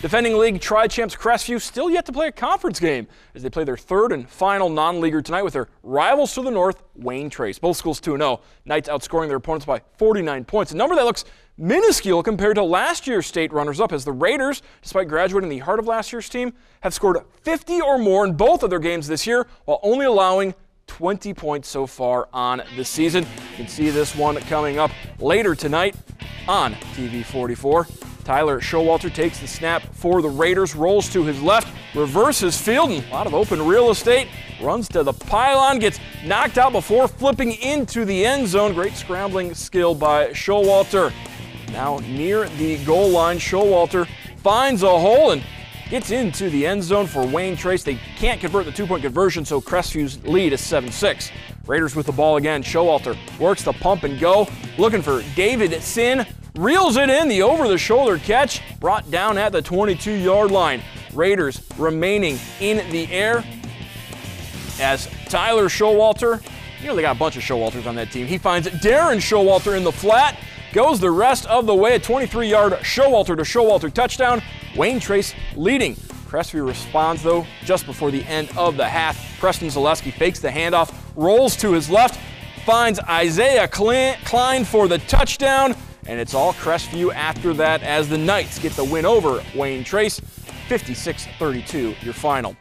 Defending league tri-champs Crestview still yet to play a conference game as they play their third and final non-leaguer tonight with their rivals to the north, Wayne Trace. Both schools 2-0. Knights outscoring their opponents by 49 points, a number that looks minuscule compared to last year's state runners-up as the Raiders, despite graduating the heart of last year's team, have scored 50 or more in both of their games this year while only allowing 20 points so far on the season. You can see this one coming up later tonight on TV 44. Tyler Showalter takes the snap for the Raiders, rolls to his left, reverses field, and a lot of open real estate. Runs to the pylon, gets knocked out before flipping into the end zone. Great scrambling skill by Showalter. Now near the goal line, Showalter finds a hole and gets into the end zone for Wayne Trace. They can't convert the two-point conversion, so Crestview's lead is 7-6. Raiders with the ball again. Showalter works the pump and go, looking for David Sin reels it in. The over the shoulder catch brought down at the 22 yard line. Raiders remaining in the air as Tyler Showalter, you know they got a bunch of Showalters on that team. He finds Darren Showalter in the flat, goes the rest of the way. A 23 yard Showalter to Showalter touchdown. Wayne Trace leading. Crestview responds though just before the end of the half. Preston Zaleski fakes the handoff, rolls to his left, finds Isaiah Klein for the touchdown and it's all Crestview after that as the Knights get the win over Wayne Trace. 56 32, your final.